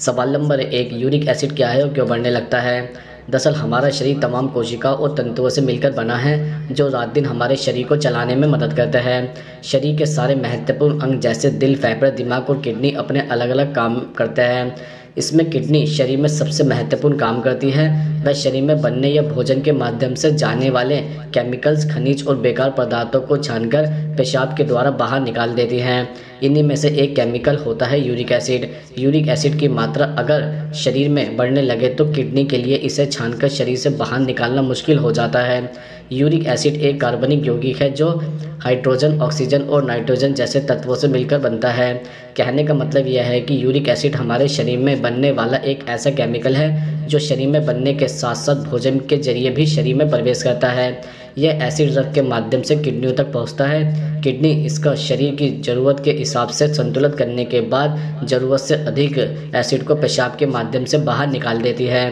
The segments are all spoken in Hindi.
सवाल नंबर एक, यूरिक एसिड क्या है और क्यों बढ़ने लगता है? दरअसल हमारा शरीर तमाम कोशिका और तंतुओं से मिलकर बना है, जो रात दिन हमारे शरीर को चलाने में मदद करता है। शरीर के सारे महत्वपूर्ण अंग जैसे दिल फेफड़े दिमाग और किडनी अपने अलग अलग काम करते हैं। इसमें किडनी शरीर में सबसे महत्वपूर्ण काम करती है। वह शरीर में बनने या भोजन के माध्यम से जाने वाले केमिकल्स, खनिज और बेकार पदार्थों को छानकर पेशाब के द्वारा बाहर निकाल देती हैं। इन्हीं में से एक केमिकल होता है, यूरिक एसिड। यूरिक एसिड की मात्रा अगर शरीर में बढ़ने लगे तो किडनी के लिए इसे छानकर शरीर से बाहर निकालना मुश्किल हो जाता है। यूरिक एसिड एक कार्बनिक यौगिक है जो हाइड्रोजन, ऑक्सीजन और नाइट्रोजन जैसे तत्वों से मिलकर बनता है। कहने का मतलब यह है कि यूरिक एसिड हमारे शरीर में बनने वाला एक ऐसा केमिकल है जो शरीर में बनने के साथ साथ भोजन के ज़रिए भी शरीर में प्रवेश करता है। यह एसिड रक्त के माध्यम से किडनियों तक पहुँचता है। किडनी इसका शरीर की ज़रूरत के हिसाब से संतुलित करने के बाद ज़रूरत से अधिक एसिड को पेशाब के माध्यम से बाहर निकाल देती है।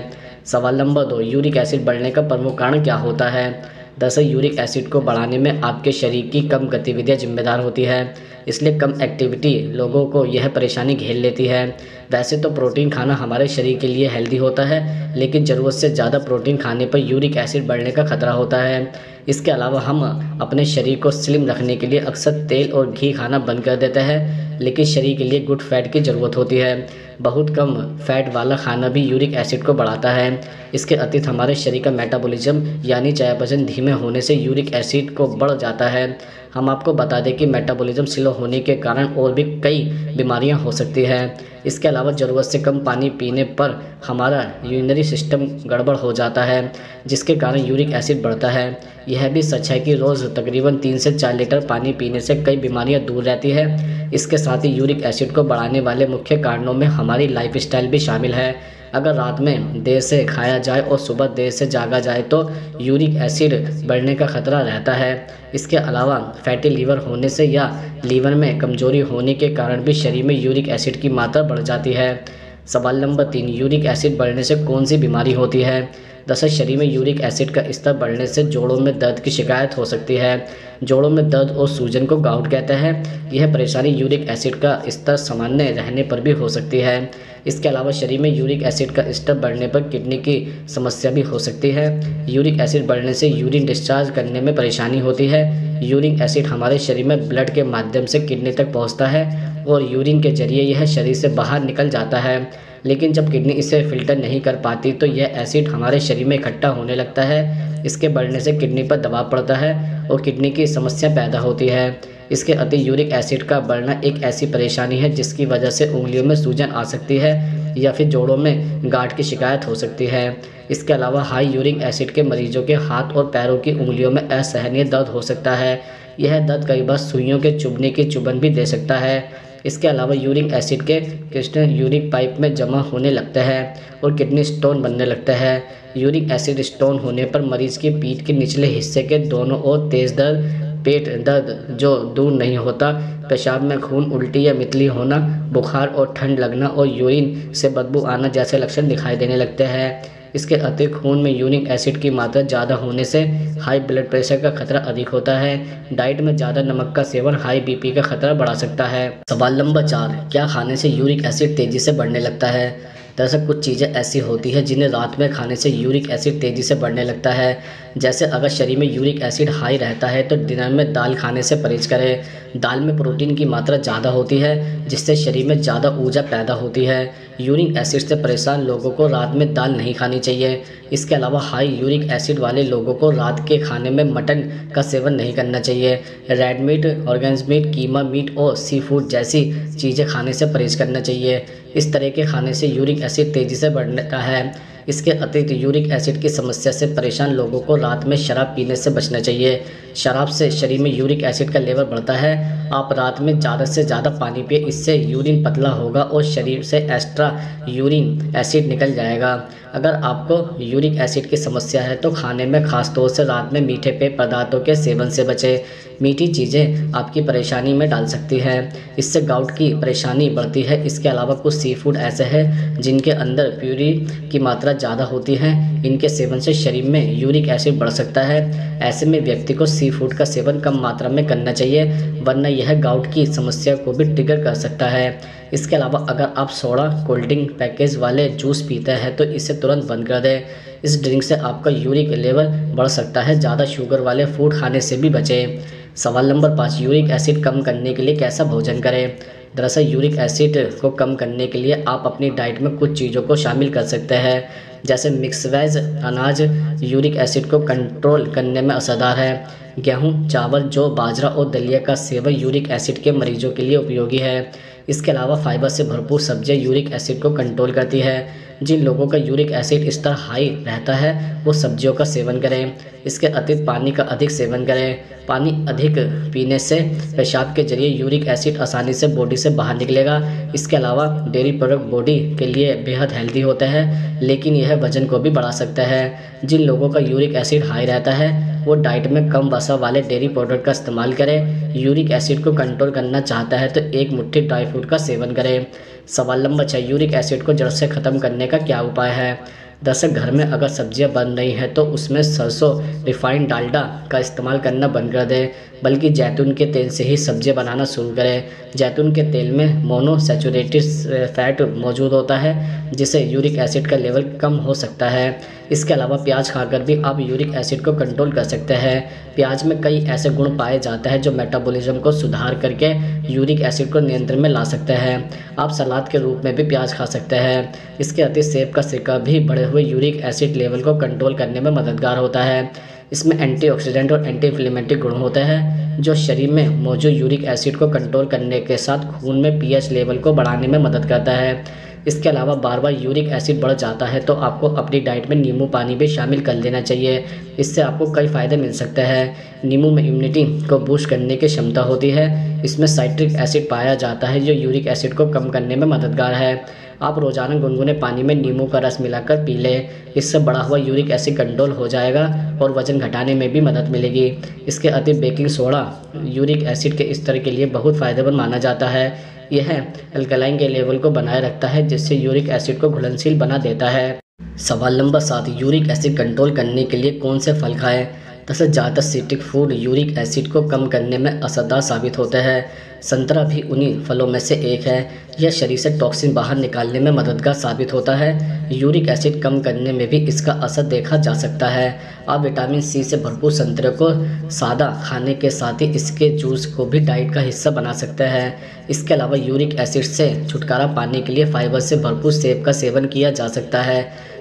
सवाल नंबर दो, यूरिक एसिड बढ़ने का प्रमुख कारण क्या होता है? दरअसल, यूरिक एसिड को बढ़ाने में आपके शरीर की कम गतिविधियाँ जिम्मेदार होती है, इसलिए कम एक्टिविटी लोगों को यह परेशानी घेर लेती है। वैसे तो प्रोटीन खाना हमारे शरीर के लिए हेल्दी होता है, लेकिन ज़रूरत से ज़्यादा प्रोटीन खाने पर यूरिक एसिड बढ़ने का खतरा होता है। इसके अलावा, हम अपने शरीर को स्लिम रखने के लिए अक्सर तेल और घी खाना बंद कर देते हैं, लेकिन शरीर के लिए गुड फैट की ज़रूरत होती है। बहुत कम फैट वाला खाना भी यूरिक एसिड को बढ़ाता है। इसके अतिरिक्त हमारे शरीर का मेटाबॉलिज्म यानी चयापचय धीमे होने से यूरिक एसिड को बढ़ जाता है। हम आपको बता दें कि मेटाबॉलिज्म स्लो होने के कारण और भी कई बीमारियाँ हो सकती हैं। इसके अलावा ज़रूरत से कम पानी पीने पर हमारा यूरिनरी सिस्टम गड़बड़ हो जाता है, जिसके कारण यूरिक एसिड बढ़ता है। यह भी सच है कि रोज़ तकरीबन तीन से चार लीटर पानी पीने से कई बीमारियाँ दूर रहती है। इसके साथ ही यूरिक एसिड को बढ़ाने वाले मुख्य कारणों में हमारी लाइफस्टाइल भी शामिल है। अगर रात में देर से खाया जाए और सुबह देर से जागा जाए तो यूरिक एसिड बढ़ने का खतरा रहता है। इसके अलावा फैटी लीवर होने से या लीवर में कमज़ोरी होने के कारण भी शरीर में यूरिक एसिड की मात्रा बढ़ जाती है। सवाल नंबर तीन, यूरिक एसिड बढ़ने से कौन सी बीमारी होती है? दरअसल शरीर में यूरिक एसिड का स्तर बढ़ने से जोड़ों में दर्द की शिकायत हो सकती है। जोड़ों में दर्द और सूजन को गाउट कहते हैं। यह परेशानी यूरिक एसिड का स्तर सामान्य रहने पर भी हो सकती है। इसके अलावा शरीर में यूरिक एसिड का स्तर बढ़ने पर किडनी की समस्या भी हो सकती है। यूरिक एसिड बढ़ने से यूरिन डिस्चार्ज करने में परेशानी होती है। यूरिक एसिड हमारे शरीर में ब्लड के माध्यम से किडनी तक पहुँचता है और यूरिन के ज़रिए यह शरीर से बाहर निकल जाता है। लेकिन जब किडनी इसे फ़िल्टर नहीं कर पाती तो यह एसिड हमारे शरीर में इकट्ठा होने लगता है। इसके बढ़ने से किडनी पर दबाव पड़ता है और किडनी की समस्या पैदा होती है। इसके अति यूरिक एसिड का बढ़ना एक ऐसी परेशानी है जिसकी वजह से उंगलियों में सूजन आ सकती है या फिर जोड़ों में गांठ की शिकायत हो सकती है। इसके अलावा हाई यूरिक एसिड के मरीजों के हाथ और पैरों की उंगलियों में असहनीय दर्द हो सकता है। यह दर्द कई बार सुइयों के चुभने की चुभन भी दे सकता है। इसके अलावा यूरिक एसिड के क्रिस्टल यूरिक पाइप में जमा होने लगते हैं और किडनी स्टोन बनने लगते हैं। यूरिक एसिड स्टोन होने पर मरीज़ की पीठ के निचले हिस्से के दोनों ओर तेज दर्द पेट, दर्द जो दूर नहीं होता। पेशाब में खून, उल्टी या मितली होना, बुखार और ठंड लगना और यूरिन से बदबू आना जैसे लक्षण दिखाई देने लगते हैं। इसके अतिरिक्त खून में यूरिक एसिड की मात्रा ज़्यादा होने से हाई ब्लड प्रेशर का खतरा अधिक होता है। डाइट में ज़्यादा नमक का सेवन हाई बीपी का खतरा बढ़ा सकता है। सवाल नंबर चार, क्या खाने से यूरिक एसिड तेज़ी से बढ़ने लगता है? दरअसल कुछ चीज़ें ऐसी होती हैं जिन्हें रात में खाने से यूरिक एसिड तेज़ी से बढ़ने लगता है। जैसे अगर शरीर में यूरिक एसिड हाई रहता है तो डिनर में दाल खाने से परहेज करें। दाल में प्रोटीन की मात्रा ज़्यादा होती है, जिससे शरीर में ज़्यादा ऊर्जा पैदा होती है। यूरिक एसिड से परेशान लोगों को रात में दाल नहीं खानी चाहिए। इसके अलावा हाई यूरिक एसिड वाले लोगों को रात के खाने में मटन का सेवन नहीं करना चाहिए। रेड मीट ऑर्गेन्स मीट, कीमा मीट और सी फ़ूड जैसी चीज़ें खाने से परहेज करना चाहिए। इस तरह के खाने से यूरिक एसिड तेज़ी से बढ़ता है। इसके अतिरिक्त यूरिक एसिड की समस्या से परेशान लोगों को रात में शराब पीने से बचना चाहिए। शराब से शरीर में यूरिक एसिड का लेवल बढ़ता है। आप रात में ज़्यादा से ज़्यादा पानी पिए, इससे यूरिन पतला होगा और शरीर से एक्स्ट्रा यूरिन एसिड निकल जाएगा। अगर आपको यूरिक एसिड की समस्या है तो खाने में खास तौर से रात में मीठे पेय पदार्थों के सेवन से बचें। मीठी चीज़ें आपकी परेशानी में डाल सकती है। इससे गाउट की परेशानी बढ़ती है। इसके अलावा कुछ सी फ़ूड ऐसे हैं, जिनके अंदर प्यूरी की मात्रा ज़्यादा होती है। इनके सेवन से शरीर में यूरिक एसिड बढ़ सकता है। ऐसे में व्यक्ति को सी फ़ूड का सेवन कम मात्रा में करना चाहिए, वरना यह गाउट की समस्या को भी ट्रिगर कर सकता है। इसके अलावा अगर आप सोडा कोल्ड ड्रिंक पैकेज वाले जूस पीते हैं तो इसे तुरंत बंद कर दें। इस ड्रिंक से आपका यूरिक लेवल बढ़ सकता है, ज़्यादा शुगर वाले फ़ूड खाने से भी बचें। सवाल नंबर पाँच, यूरिक एसिड कम करने के लिए कैसा भोजन करें? दरअसल यूरिक एसिड को कम करने के लिए आप अपनी डाइट में कुछ चीज़ों को शामिल कर सकते हैं जैसे मिक्स वेज अनाज। यूरिक एसिड को कंट्रोल करने में असरदार है। गेहूँ, चावल जो बाजरा और दलिया का सेवन यूरिक एसिड के मरीजों के लिए उपयोगी है। इसके अलावा फाइबर से भरपूर सब्ज़ियाँ यूरिक एसिड को कंट्रोल करती है। जिन लोगों का यूरिक एसिड स्तर हाई रहता है, वो सब्जियों का सेवन करें। इसके अतिरिक्त पानी का अधिक सेवन करें। पानी अधिक पीने से पेशाब के ज़रिए यूरिक एसिड आसानी से बॉडी से बाहर निकलेगा। इसके अलावा डेयरी प्रोडक्ट बॉडी के लिए बेहद हेल्दी होता है, लेकिन यह वज़न को भी बढ़ा सकता है। जिन लोगों का यूरिक एसिड हाई रहता है वो डाइट में कम वसा वाले डेयरी प्रोडक्ट का इस्तेमाल करें। यूरिक एसिड को कंट्रोल करना चाहता है तो एक मुट्ठी ड्राई फ्रूट का सेवन करें। सवाल नंबर छः यूरिक एसिड को जड़ से ख़त्म करने का क्या उपाय है? दरअसल घर में अगर सब्ज़ियाँ बन रही हैं तो उसमें सरसों रिफाइंड डालडा का इस्तेमाल करना बंद कर दें। बल्कि जैतून के तेल से ही सब्ज़ियाँ बनाना शुरू करें। जैतून के तेल में मोनोसेचुरेटेड फैट मौजूद होता है, जिससे यूरिक एसिड का लेवल कम हो सकता है। इसके अलावा प्याज खाकर भी आप यूरिक एसिड को कंट्रोल कर सकते हैं। प्याज में कई ऐसे गुण पाए जाते हैं जो मेटाबॉलिज्म को सुधार करके यूरिक एसिड को नियंत्रण में ला सकते हैं। आप सलाद के रूप में भी प्याज खा सकते हैं। इसके अतिरिक्त सेब का सिरका भी बढ़े हुए यूरिक एसिड लेवल को कंट्रोल करने में मददगार होता है। इसमें एंटीऑक्सीडेंट और एंटी इन्फ्लेमेटरी गुण होते हैं, जो शरीर में मौजूद यूरिक एसिड को कंट्रोल करने के साथ खून में पीएच लेवल को बढ़ाने में मदद करता है। इसके अलावा बार बार यूरिक एसिड बढ़ जाता है तो आपको अपनी डाइट में नींबू पानी भी शामिल कर लेना चाहिए। इससे आपको कई फ़ायदे मिल सकते हैं। नींबू में इम्यूनिटी को बूस्ट करने की क्षमता होती है। इसमें साइट्रिक एसिड पाया जाता है, जो यूरिक एसिड को कम करने में मददगार है। आप रोज़ाना गुनगुने पानी में नींबू का रस मिलाकर पी लें। इससे बढ़ा हुआ यूरिक एसिड कंट्रोल हो जाएगा और वज़न घटाने में भी मदद मिलेगी। इसके अतिरिक्त बेकिंग सोडा यूरिक एसिड के स्तर के लिए बहुत फ़ायदेमंद माना जाता है। यह अल्कलाइन के लेवल को बनाए रखता है, जिससे यूरिक एसिड को घुलनशील बना देता है। सवाल नंबर सात, यूरिक एसिड कंट्रोल करने के लिए कौन से फल खाएँ? तथा ज़्यादा सिटिक फ़ूड यूरिक एसिड को कम करने में असरदार साबित होते हैं। संतरा भी उन्हीं फलों में से एक है यह शरीर से टॉक्सिन बाहर निकालने में मददगार साबित होता है। यूरिक एसिड कम करने में भी इसका असर देखा जा सकता है। आप विटामिन सी से भरपूर संतरे को सादा खाने के साथ ही इसके जूस को भी डाइट का हिस्सा बना सकते हैं। इसके अलावा यूरिक एसिड से छुटकारा पाने के लिए फाइबर से भरपूर सेब का सेवन किया जा सकता है।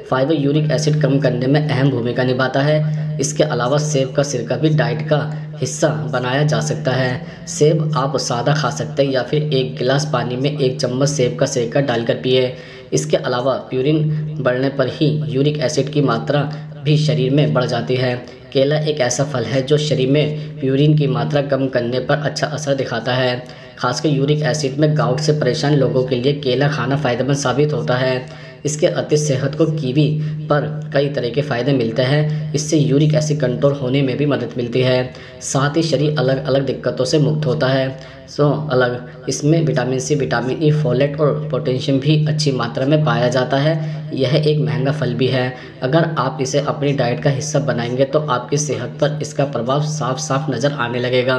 फाइबर यूरिक एसिड कम करने में अहम भूमिका निभाता है। इसके अलावा सेब का सिरका भी डाइट का हिस्सा बनाया जा सकता है। सेब आप सादा खा सकते हैं या फिर एक गिलास पानी में एक चम्मच सेब का सिरका डालकर पिए। इसके अलावा प्यूरिन बढ़ने पर ही यूरिक एसिड की मात्रा भी शरीर में बढ़ जाती है। केला एक ऐसा फल है जो शरीर में प्यूरिन की मात्रा कम करने पर अच्छा असर दिखाता है। खासकर यूरिक एसिड में गाउट से परेशान लोगों के लिए केला खाना फ़ायदेमंद साबित होता है। इसके अतिरिक्त सेहत को कीवी पर कई तरह के फ़ायदे मिलते हैं। इससे यूरिक एसिड कंट्रोल होने में भी मदद मिलती है। साथ ही शरीर अलग अलग दिक्कतों से मुक्त होता है। सो, अलग। इसमें vitamin C, vitamin E folate और पोटेशियम भी अच्छी मात्रा में पाया जाता है। यह एक महँगा फल भी है। अगर आप इसे अपनी डाइट का हिस्सा बनाएँगे तो आपकी सेहत पर इसका प्रभाव साफ़ साफ़ नज़र आने लगेगा।